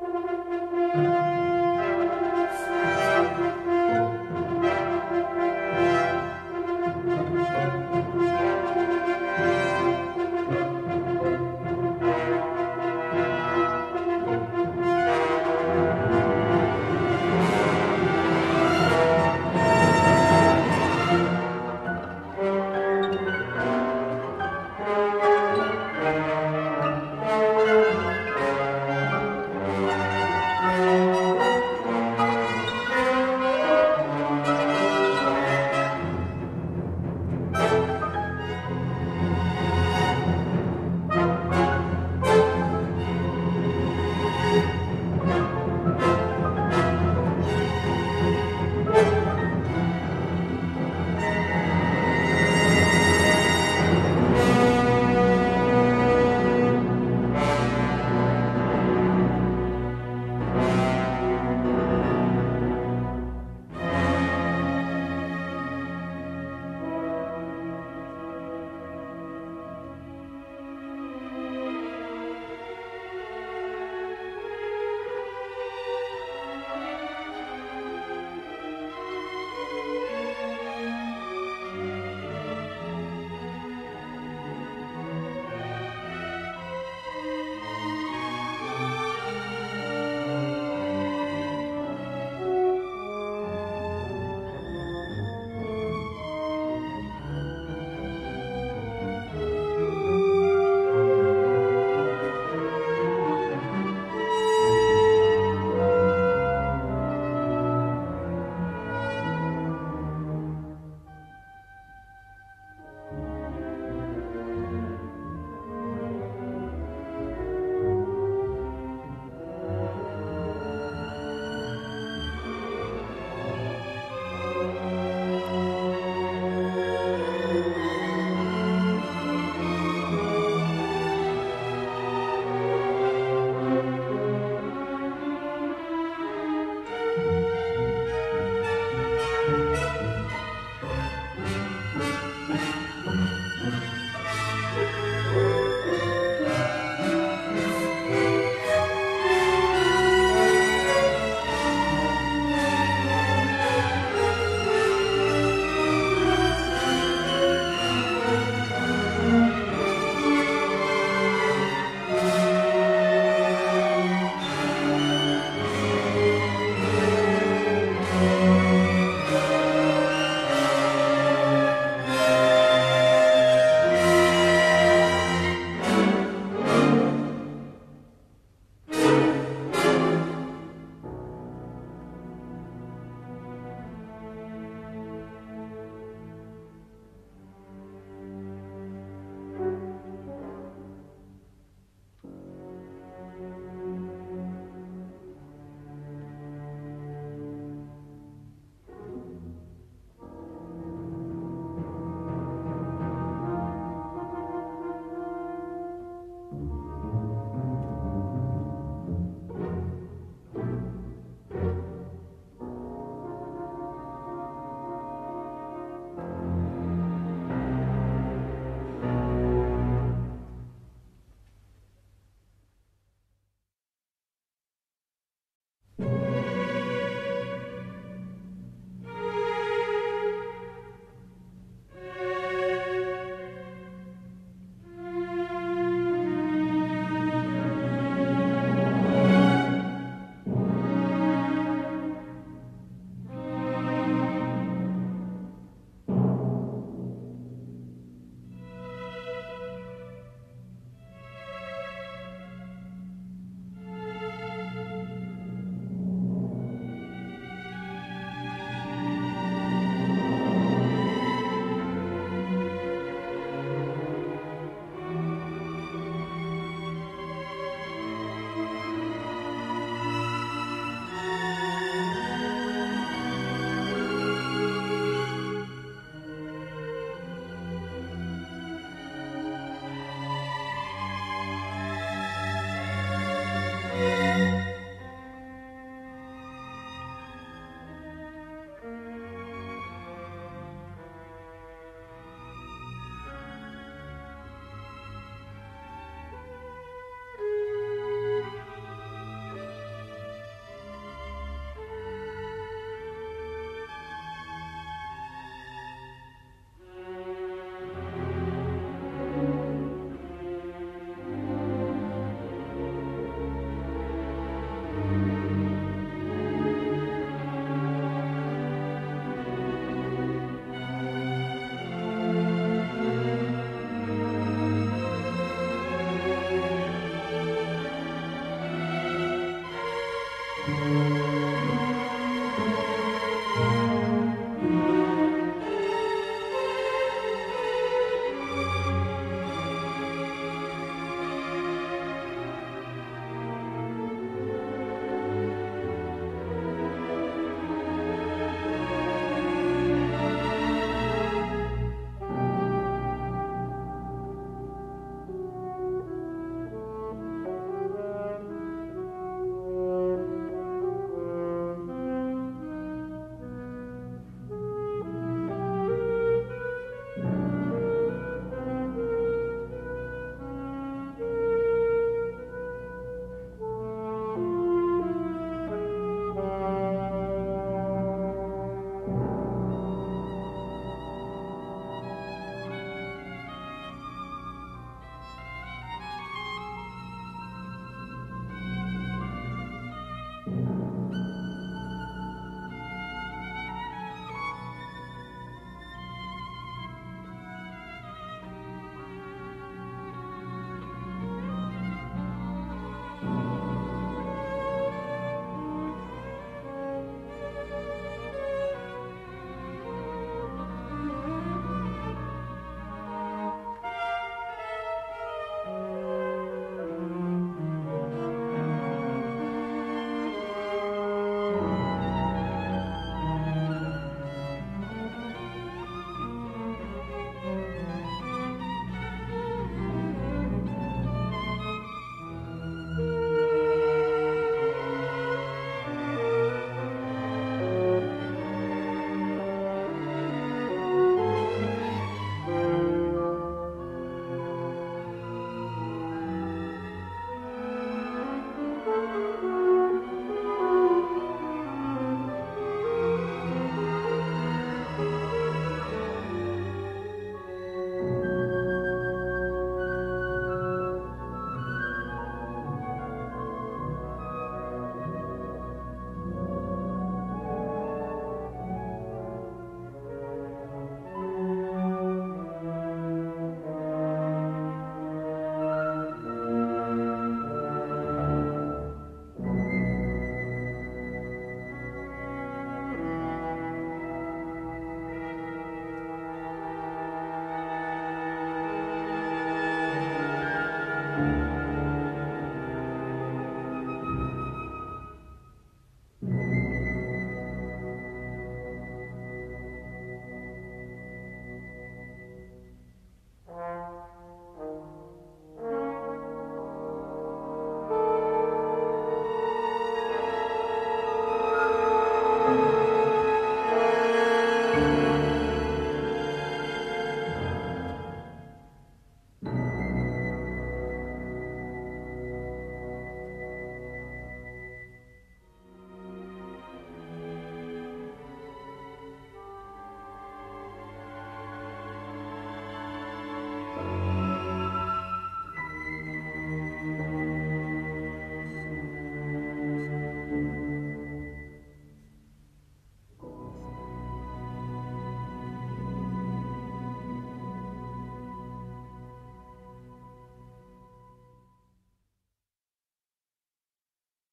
Música